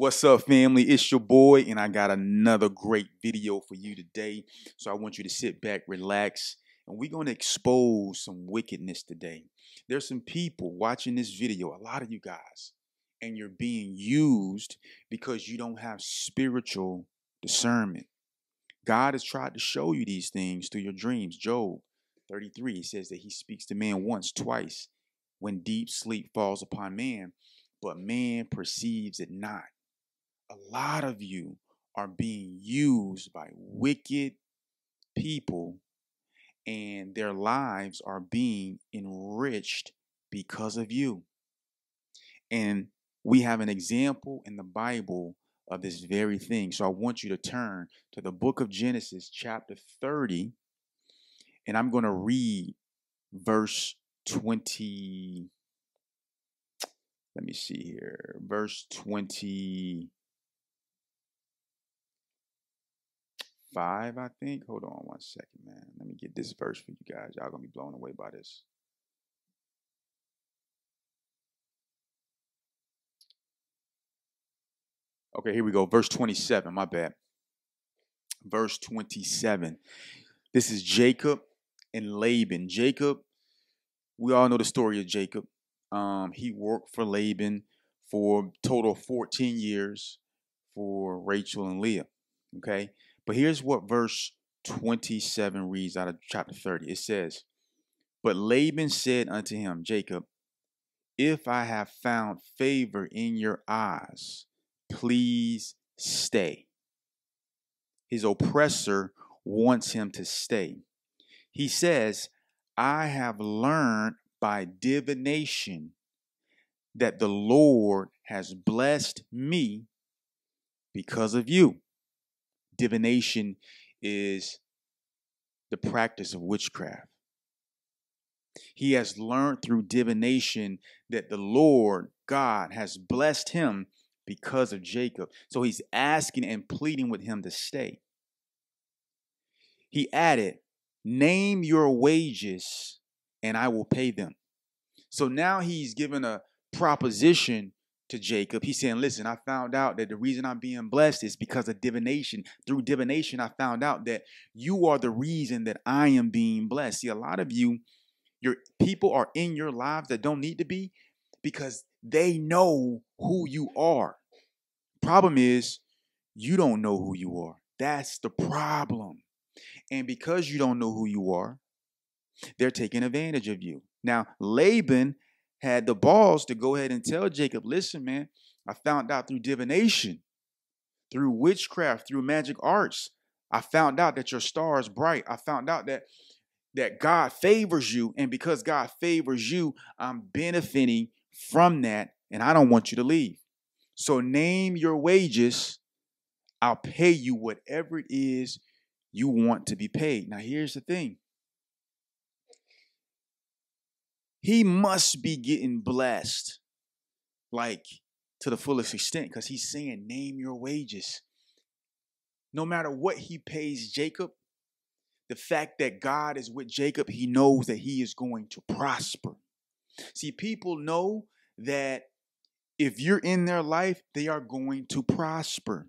What's up, family? It's your boy, and I got another great video for you today. So I want you to sit back, relax, and we're going to expose some wickedness today. There's some people watching this video, a lot of you guys, and you're being used because you don't have spiritual discernment. God has tried to show you these things through your dreams. Job 33 says that he speaks to man once, twice, when deep sleep falls upon man, but man perceives it not. A lot of you are being used by wicked people, and their lives are being enriched because of you. And we have an example in the Bible of this very thing. So I want you to turn to the book of Genesis, chapter 30, and I'm going to read verse 20. Let me see here. Verse 25, I think. Hold on one second, man. Let me get this verse for you guys. Y'all to be blown away by this. Okay, here we go. Verse 27. My bad. Verse 27. This is Jacob and Laban. Jacob, we all know the story of Jacob. Um, he worked for Laban for total 14 years for Rachel and Leah. Okay, but here's what verse 27 reads out of chapter 30. It says, But Laban said unto him, Jacob, if I have found favor in your eyes, please stay. His oppressor wants him to stay. He says, I have learned by divination that the Lord has blessed me because of you. Divination is the practice of witchcraft. He has learned through divination that the Lord God has blessed him because of Jacob. So he's asking and pleading with him to stay. He added, Name your wages and I will pay them. So now he's given a proposition to Jacob. He's saying, Listen, I found out that the reason I'm being blessed is because of divination. Through divination, I found out that you are the reason that I am being blessed. See, a lot of you, your people are in your lives that don't need to be because they know who you are. Problem is, you don't know who you are. That's the problem. And because you don't know who you are, they're taking advantage of you. Now, Laban had the balls to go ahead and tell Jacob, listen, man, I found out through divination, through witchcraft, through magic arts. I found out that your star is bright. I found out that that God favors you. And because God favors you, I'm benefiting from that. And I don't want you to leave. So name your wages. I'll pay you whatever it is you want to be paid. Now, here's the thing he must be getting blessed like to the fullest extent because he's saying, Name your wages. No matter what he pays Jacob, the fact that God is with Jacob, he knows that he is going to prosper. See, people know that if you're in their life, they are going to prosper.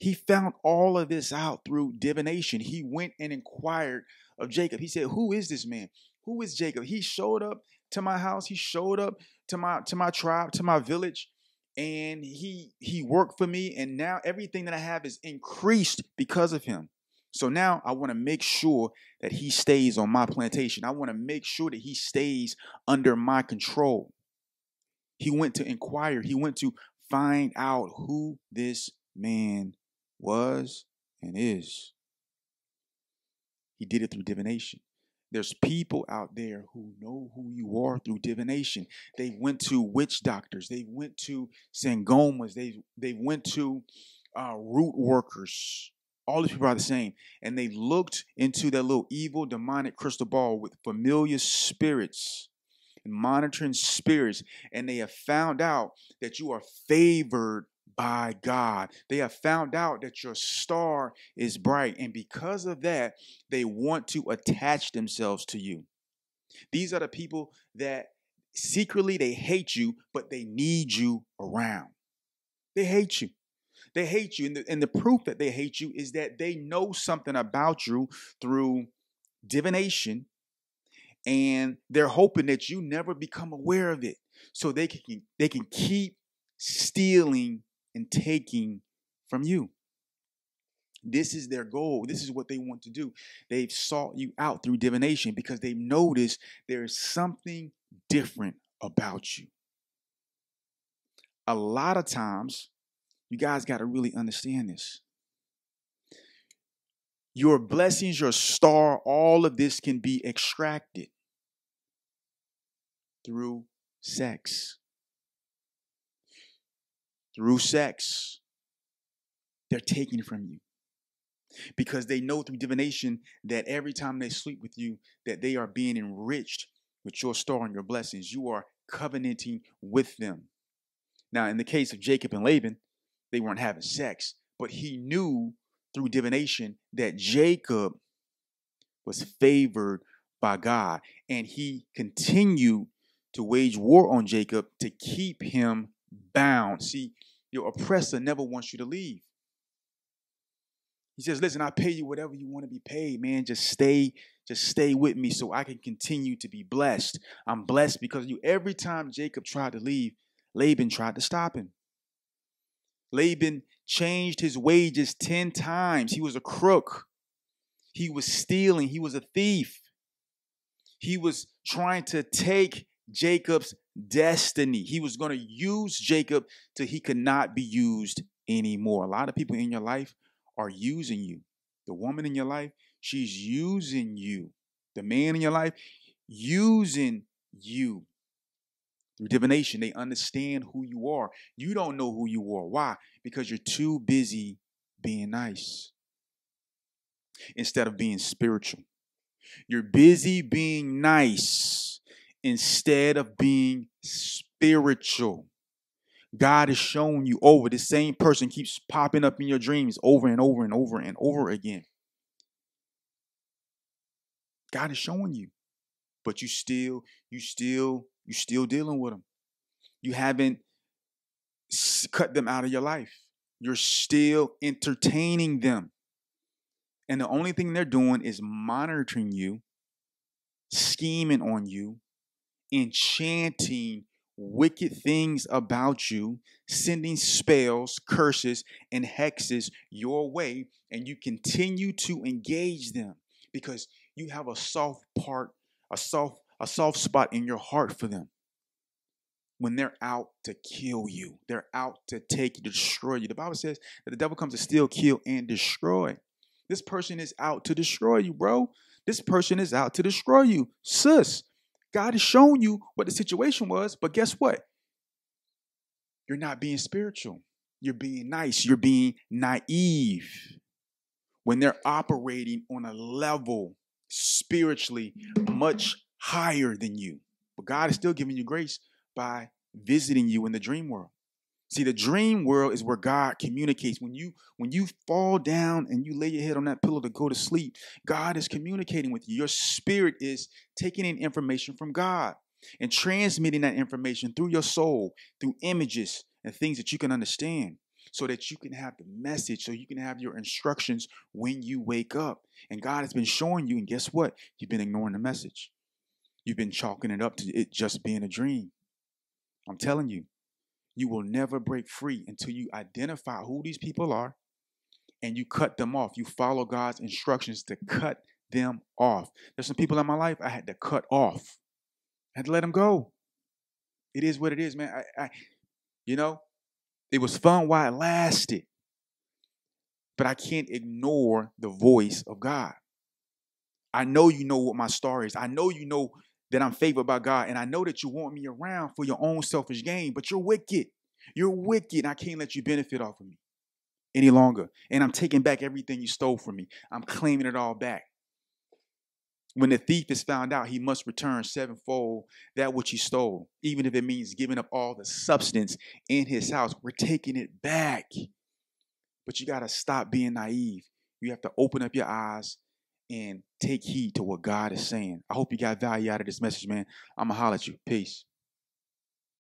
He found all of this out through divination. He went and inquired of Jacob. He said, Who is this man? Who is Jacob? He showed up to my house. He showed up to my to my tribe, to my village, and he he worked for me. And now everything that I have is increased because of him. So now I want to make sure that he stays on my plantation. I want to make sure that he stays under my control. He went to inquire. He went to find out who this man was and is. He did it through divination. There's people out there who know who you are through divination. They went to witch doctors. They went to sangomas. They they went to uh, root workers. All these people are the same, and they looked into that little evil demonic crystal ball with familiar spirits and monitoring spirits, and they have found out that you are favored by God. They have found out that your star is bright, and because of that, they want to attach themselves to you. These are the people that secretly they hate you, but they need you around. They hate you. They hate you. And the, and the proof that they hate you is that they know something about you through divination and they're hoping that you never become aware of it so they can they can keep stealing and taking from you. This is their goal. This is what they want to do. They've sought you out through divination because they've noticed there's something different about you. A lot of times you guys got to really understand this. Your blessings your star all of this can be extracted through sex. Through sex, they're taking from you. Because they know through divination that every time they sleep with you that they are being enriched with your star and your blessings. You are covenanting with them. Now in the case of jacob and laban they weren't having sex but he knew through divination that jacob was favored by god and he continued to wage war on Jacob to keep him bound. See, your oppressor never wants you to leave. He says, "Listen, I pay you whatever you want to be paid, man. Just stay, just stay with me so I can continue to be blessed. I'm blessed because you every time Jacob tried to leave, Laban tried to stop him. Laban changed his wages 10 times. He was a crook. He was stealing, he was a thief. He was trying to take Jacob's destiny. He was going to use Jacob till he could not be used anymore. A lot of people in your life are using you. The woman in your life, she's using you. The man in your life, using you. Through divination, they understand who you are. You don't know who you are. Why? Because you're too busy being nice instead of being spiritual. You're busy being nice instead of being spiritual. God is showing you over. The same person keeps popping up in your dreams over and over and over and over again. God is showing you, but you still, you still, you still dealing with them. You haven't cut them out of your life. You're still entertaining them. And the only thing they're doing is monitoring you, scheming on you, enchanting wicked things about you, sending spells, curses, and hexes your way, and you continue to engage them because you have a soft part, a soft, a soft spot in your heart for them. When they're out to kill you, they're out to take you, to destroy you. The Bible says that the devil comes to steal, kill, and destroy. This person is out to destroy you, bro. This person is out to destroy you, sis. God has shown you what the situation was, but guess what? You're not being spiritual. You're being nice. You're being naive when they're operating on a level spiritually much higher than you. But God is still giving you grace by visiting you in the dream world. See, the dream world is where God communicates. When you when you fall down and you lay your head on that pillow to go to sleep, God is communicating with you. Your spirit is taking in information from God and transmitting that information through your soul, through images and things that you can understand so that you can have the message, so you can have your instructions when you wake up. And God has been showing you, and guess what? You've been ignoring the message. You've been chalking it up to it just being a dream. I'm telling you, you will never break free until you identify who these people are and you cut them off. You follow God's instructions to cut them off. There's some people in my life I had to cut off. I had to let them go. It is what it is, man. I, I you know, it was fun while it lasted. But I can't ignore the voice of God. I know you know what my star is. I know you know that I'm favored by God. And I know that you want me around for your own selfish gain, but you're wicked. You're wicked. And I can't let you benefit off of me any longer. And I'm taking back everything you stole from me. I'm claiming it all back. When the thief is found out, he must return sevenfold that which he stole, even if it means giving up all the substance in his house. We're taking it back. But you got to stop being naive. You have to open up your eyes and take heed to what God is saying. I hope you got value out of this message, man. I'm going to holler at you. Peace.